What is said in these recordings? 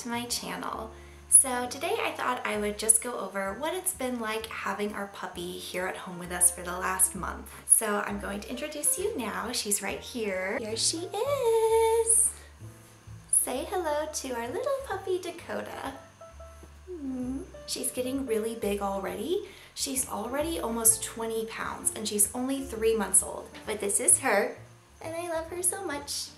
to my channel. So today I thought I would just go over what it's been like having our puppy here at home with us for the last month. So I'm going to introduce you now. She's right here. Here she is. Say hello to our little puppy Dakota. Hmm. She's getting really big already. She's already almost 20 pounds and she's only three months old. But this is her and I love her so much.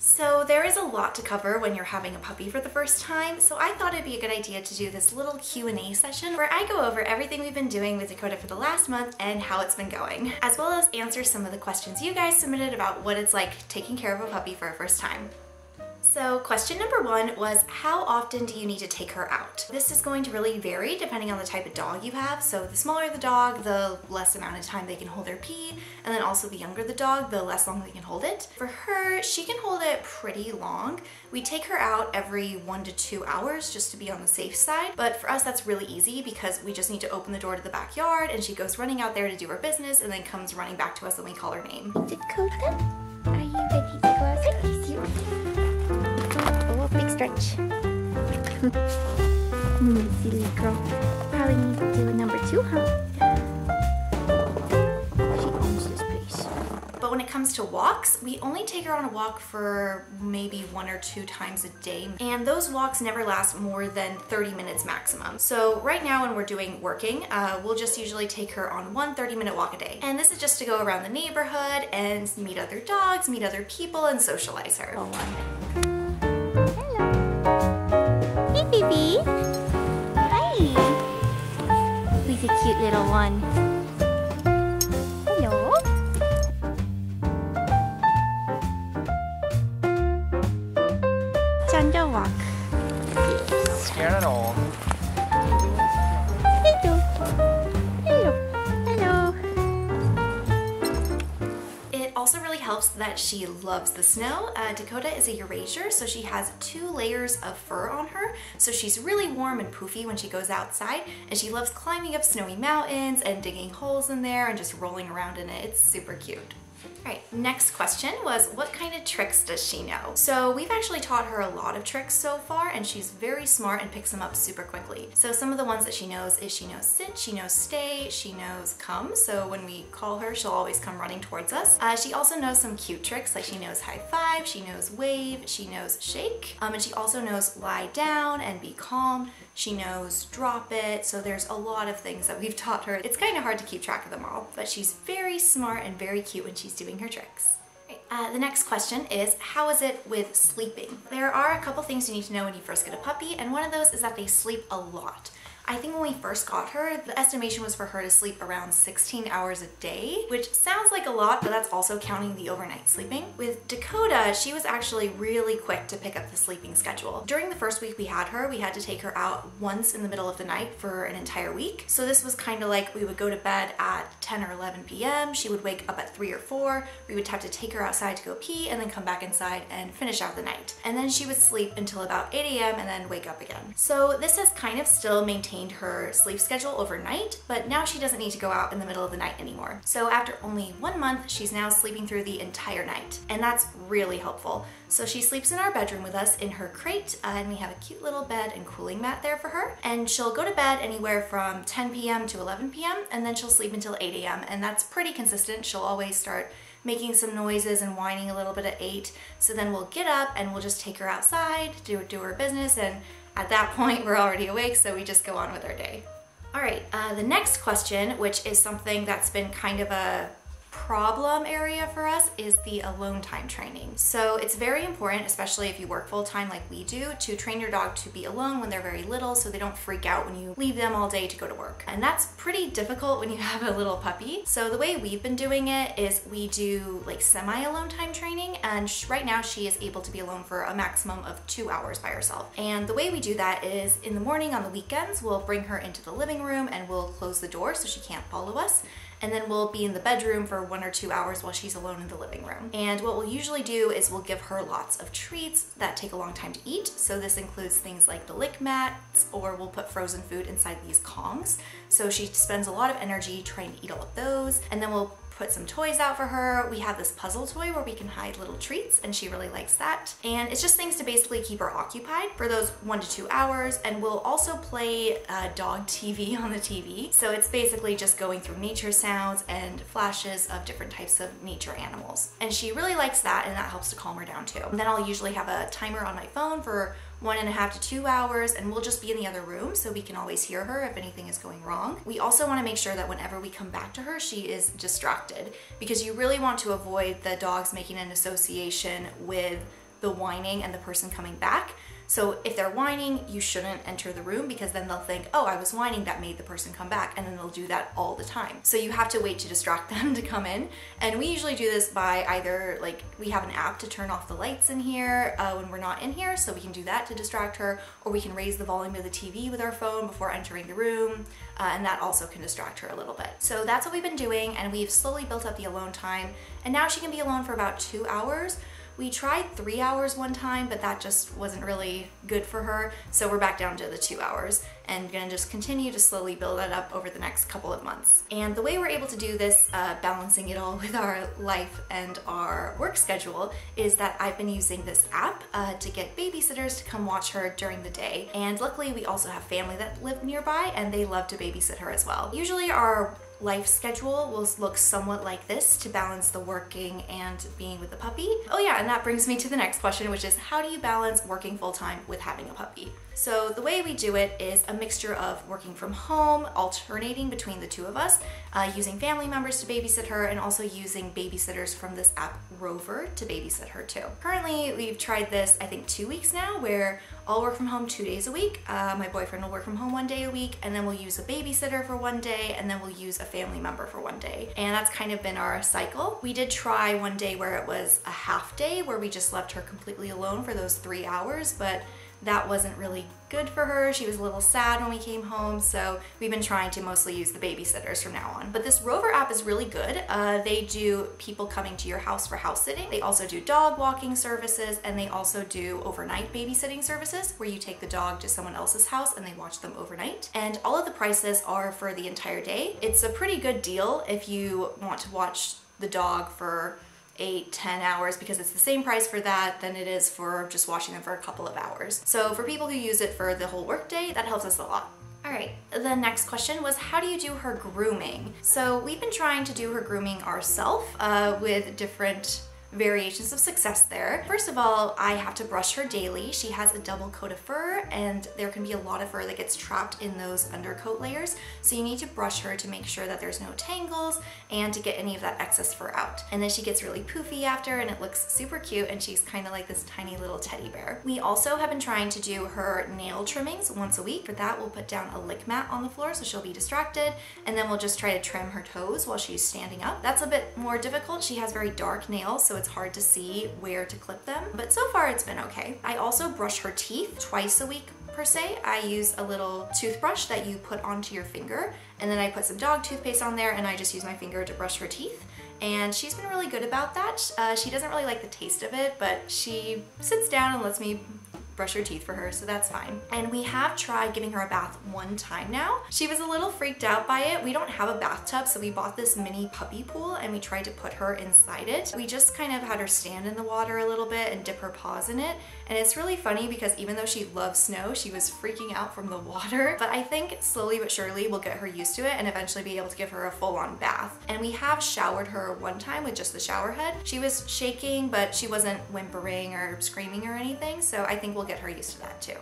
So there is a lot to cover when you're having a puppy for the first time, so I thought it'd be a good idea to do this little Q&A session where I go over everything we've been doing with Dakota for the last month and how it's been going, as well as answer some of the questions you guys submitted about what it's like taking care of a puppy for a first time. So question number one was how often do you need to take her out? This is going to really vary depending on the type of dog you have. So the smaller the dog, the less amount of time they can hold their pee. And then also the younger the dog, the less long they can hold it. For her, she can hold it pretty long. We take her out every one to two hours just to be on the safe side. But for us, that's really easy because we just need to open the door to the backyard and she goes running out there to do her business and then comes running back to us and we call her name. Stretch. mm, silly girl. Probably need to do a number two, huh? She owns this place. But when it comes to walks, we only take her on a walk for maybe one or two times a day. And those walks never last more than 30 minutes maximum. So right now when we're doing working, uh, we'll just usually take her on one 30 minute walk a day. And this is just to go around the neighborhood and meet other dogs, meet other people, and socialize her. Oh, baby. Hi. Who's a cute little one? Helps that she loves the snow. Uh, Dakota is a Eurasier, so she has two layers of fur on her. So she's really warm and poofy when she goes outside, and she loves climbing up snowy mountains and digging holes in there and just rolling around in it. It's super cute. All right, next question was what kind of tricks does she know? So we've actually taught her a lot of tricks so far and she's very smart and picks them up super quickly. So some of the ones that she knows is she knows sit, she knows stay, she knows come. So when we call her, she'll always come running towards us. Uh, she also knows some cute tricks like she knows high five, she knows wave, she knows shake, um, and she also knows lie down and be calm. She knows drop it. So there's a lot of things that we've taught her. It's kind of hard to keep track of them all, but she's very smart and very cute when she's doing her tricks. Uh, the next question is, how is it with sleeping? There are a couple things you need to know when you first get a puppy, and one of those is that they sleep a lot. I think when we first got her, the estimation was for her to sleep around 16 hours a day, which sounds like a lot, but that's also counting the overnight sleeping. With Dakota, she was actually really quick to pick up the sleeping schedule. During the first week we had her, we had to take her out once in the middle of the night for an entire week. So this was kind of like we would go to bed at 10 or 11 p.m. She would wake up at 3 or 4. We would have to take her outside to go pee and then come back inside and finish out the night. And then she would sleep until about 8 a.m. and then wake up again. So this has kind of still maintained maintained her sleep schedule overnight, but now she doesn't need to go out in the middle of the night anymore. So after only one month, she's now sleeping through the entire night, and that's really helpful. So she sleeps in our bedroom with us in her crate, uh, and we have a cute little bed and cooling mat there for her. And she'll go to bed anywhere from 10 p.m. to 11 p.m., and then she'll sleep until 8 a.m., and that's pretty consistent. She'll always start making some noises and whining a little bit at 8. So then we'll get up and we'll just take her outside, do, do her business, and at that point, we're already awake, so we just go on with our day. All right, uh, the next question, which is something that's been kind of a problem area for us is the alone time training. So it's very important, especially if you work full time like we do, to train your dog to be alone when they're very little so they don't freak out when you leave them all day to go to work. And that's pretty difficult when you have a little puppy. So the way we've been doing it is we do like semi alone time training and right now she is able to be alone for a maximum of two hours by herself. And the way we do that is in the morning on the weekends, we'll bring her into the living room and we'll close the door so she can't follow us and then we'll be in the bedroom for one or two hours while she's alone in the living room. And what we'll usually do is we'll give her lots of treats that take a long time to eat. So this includes things like the lick mats, or we'll put frozen food inside these Kongs. So she spends a lot of energy trying to eat all of those, and then we'll put some toys out for her. We have this puzzle toy where we can hide little treats and she really likes that. And it's just things to basically keep her occupied for those one to two hours. And we'll also play uh, dog TV on the TV. So it's basically just going through nature sounds and flashes of different types of nature animals. And she really likes that and that helps to calm her down too. And then I'll usually have a timer on my phone for one and a half to two hours and we'll just be in the other room so we can always hear her if anything is going wrong. We also want to make sure that whenever we come back to her, she is distracted because you really want to avoid the dogs making an association with the whining and the person coming back. So if they're whining, you shouldn't enter the room because then they'll think, oh, I was whining, that made the person come back. And then they'll do that all the time. So you have to wait to distract them to come in. And we usually do this by either like, we have an app to turn off the lights in here uh, when we're not in here. So we can do that to distract her, or we can raise the volume of the TV with our phone before entering the room. Uh, and that also can distract her a little bit. So that's what we've been doing. And we've slowly built up the alone time. And now she can be alone for about two hours we tried three hours one time, but that just wasn't really good for her. So we're back down to the two hours and gonna just continue to slowly build that up over the next couple of months. And the way we're able to do this, uh, balancing it all with our life and our work schedule, is that I've been using this app uh, to get babysitters to come watch her during the day. And luckily we also have family that live nearby and they love to babysit her as well. Usually our life schedule will look somewhat like this to balance the working and being with the puppy. Oh yeah, and that brings me to the next question, which is how do you balance working full-time with having a puppy? So the way we do it is a mixture of working from home, alternating between the two of us, uh, using family members to babysit her, and also using babysitters from this app Rover to babysit her too. Currently, we've tried this, I think two weeks now, where I'll work from home two days a week. Uh, my boyfriend will work from home one day a week, and then we'll use a babysitter for one day, and then we'll use a family member for one day. And that's kind of been our cycle. We did try one day where it was a half day, where we just left her completely alone for those three hours, but that wasn't really good for her. She was a little sad when we came home, so we've been trying to mostly use the babysitters from now on. But this Rover app is really good. Uh, they do people coming to your house for house sitting. They also do dog walking services, and they also do overnight babysitting services where you take the dog to someone else's house and they watch them overnight. And all of the prices are for the entire day. It's a pretty good deal if you want to watch the dog for eight, 10 hours because it's the same price for that than it is for just washing them for a couple of hours. So for people who use it for the whole workday, that helps us a lot. All right, the next question was how do you do her grooming? So we've been trying to do her grooming ourselves uh, with different variations of success there. First of all, I have to brush her daily. She has a double coat of fur and there can be a lot of fur that gets trapped in those undercoat layers. So you need to brush her to make sure that there's no tangles and to get any of that excess fur out. And then she gets really poofy after and it looks super cute and she's kind of like this tiny little teddy bear. We also have been trying to do her nail trimmings once a week. For that, we'll put down a lick mat on the floor so she'll be distracted and then we'll just try to trim her toes while she's standing up. That's a bit more difficult. She has very dark nails so it's hard to see where to clip them, but so far it's been okay. I also brush her teeth twice a week per se. I use a little toothbrush that you put onto your finger and then I put some dog toothpaste on there and I just use my finger to brush her teeth and she's been really good about that. Uh, she doesn't really like the taste of it, but she sits down and lets me brush her teeth for her, so that's fine. And we have tried giving her a bath one time now. She was a little freaked out by it. We don't have a bathtub, so we bought this mini puppy pool and we tried to put her inside it. We just kind of had her stand in the water a little bit and dip her paws in it. And it's really funny because even though she loves snow, she was freaking out from the water. But I think slowly but surely we'll get her used to it and eventually be able to give her a full-on bath. And we have showered her one time with just the shower head. She was shaking, but she wasn't whimpering or screaming or anything, so I think we'll get her used to that too.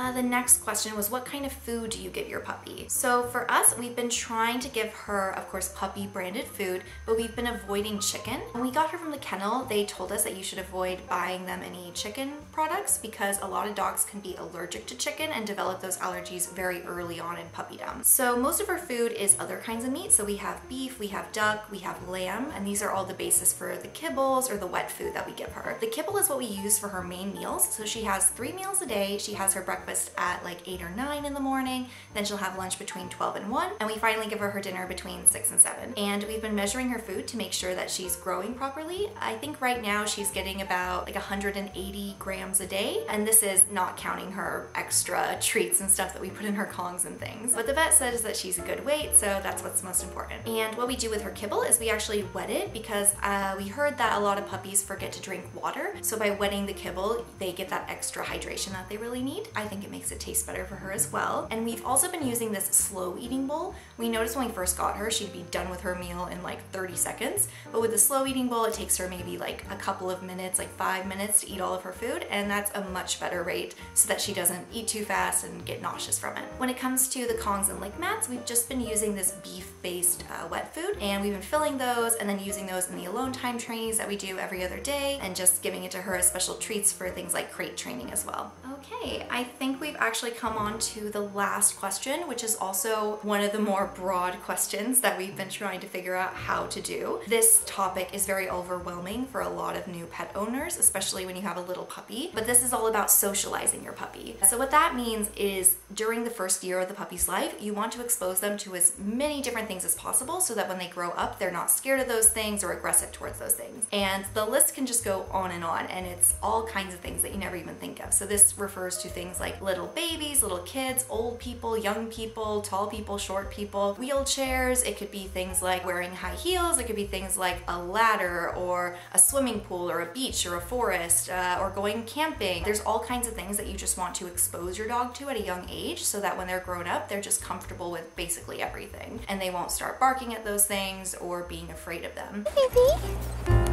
Uh, the next question was what kind of food do you give your puppy? So for us, we've been trying to give her, of course, puppy branded food, but we've been avoiding chicken. When we got her from the kennel, they told us that you should avoid buying them any chicken products because a lot of dogs can be allergic to chicken and develop those allergies very early on in puppydom. So most of her food is other kinds of meat. So we have beef, we have duck, we have lamb, and these are all the basis for the kibbles or the wet food that we give her. The kibble is what we use for her main meals. So she has three meals a day. She has her breakfast breakfast at like 8 or 9 in the morning, then she'll have lunch between 12 and 1, and we finally give her her dinner between 6 and 7. And we've been measuring her food to make sure that she's growing properly. I think right now she's getting about like 180 grams a day, and this is not counting her extra treats and stuff that we put in her Kongs and things. But the vet says that she's a good weight, so that's what's most important. And what we do with her kibble is we actually wet it because uh, we heard that a lot of puppies forget to drink water. So by wetting the kibble, they get that extra hydration that they really need. I think it makes it taste better for her as well. And we've also been using this slow eating bowl. We noticed when we first got her, she'd be done with her meal in like 30 seconds. But with the slow eating bowl, it takes her maybe like a couple of minutes, like five minutes to eat all of her food. And that's a much better rate so that she doesn't eat too fast and get nauseous from it. When it comes to the Kongs and lick mats, we've just been using this beef-based uh, wet food and we've been filling those and then using those in the alone time trainings that we do every other day and just giving it to her as special treats for things like crate training as well. Okay, I think we've actually come on to the last question, which is also one of the more broad questions that we've been trying to figure out how to do. This topic is very overwhelming for a lot of new pet owners, especially when you have a little puppy, but this is all about socializing your puppy. So what that means is during the first year of the puppy's life, you want to expose them to as many different things as possible so that when they grow up, they're not scared of those things or aggressive towards those things. And the list can just go on and on, and it's all kinds of things that you never even think of. So this refers to things like little babies, little kids, old people, young people, tall people, short people, wheelchairs. It could be things like wearing high heels. It could be things like a ladder or a swimming pool or a beach or a forest uh, or going camping. There's all kinds of things that you just want to expose your dog to at a young age so that when they're grown up, they're just comfortable with basically everything and they won't start barking at those things or being afraid of them. Baby.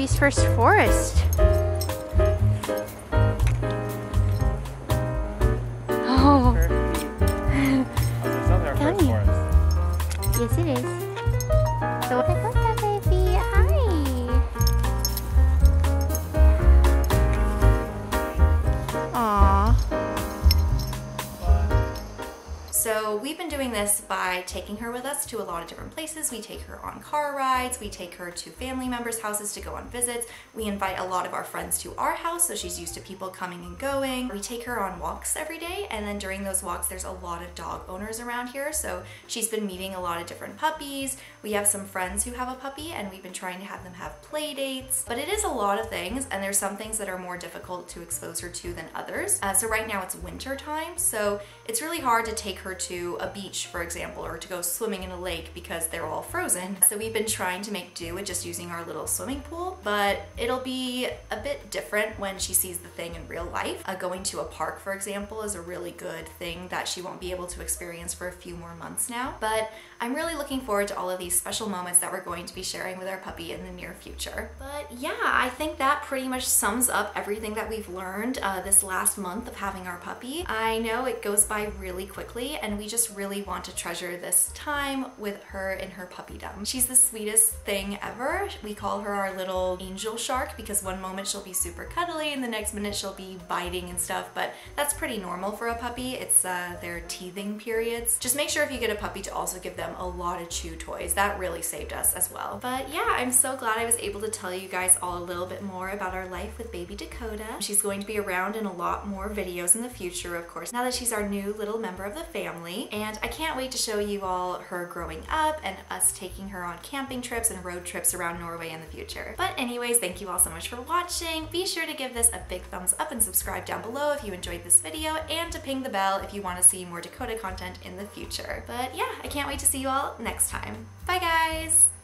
Baby's first forest. Oh, it's not first forest. yes it is. So Dakota baby, We've been doing this by taking her with us to a lot of different places. We take her on car rides, we take her to family members' houses to go on visits. We invite a lot of our friends to our house, so she's used to people coming and going. We take her on walks every day, and then during those walks, there's a lot of dog owners around here, so she's been meeting a lot of different puppies. We have some friends who have a puppy, and we've been trying to have them have play dates. But it is a lot of things, and there's some things that are more difficult to expose her to than others. Uh, so right now it's winter time, so it's really hard to take her to a beach, for example, or to go swimming in a lake because they're all frozen. So we've been trying to make do with just using our little swimming pool, but it'll be a bit different when she sees the thing in real life. Uh, going to a park, for example, is a really good thing that she won't be able to experience for a few more months now. But I'm really looking forward to all of these special moments that we're going to be sharing with our puppy in the near future. But yeah, I think that pretty much sums up everything that we've learned uh, this last month of having our puppy. I know it goes by really quickly and we just really want to treasure this time with her in her puppydom. She's the sweetest thing ever. We call her our little angel shark because one moment she'll be super cuddly and the next minute she'll be biting and stuff, but that's pretty normal for a puppy. It's uh, their teething periods. Just make sure if you get a puppy to also give them a lot of chew toys. That really saved us as well. But yeah, I'm so glad I was able to tell you guys all a little bit more about our life with baby Dakota. She's going to be around in a lot more videos in the future, of course, now that she's our new little member of the And I can't wait to show you all her growing up and us taking her on camping trips and road trips around Norway in the future. But anyways, thank you all so much for watching. Be sure to give this a big thumbs up and subscribe down below if you enjoyed this video and to ping the bell if you want to see more Dakota content in the future. But yeah, I can't wait to see you all next time. Bye guys!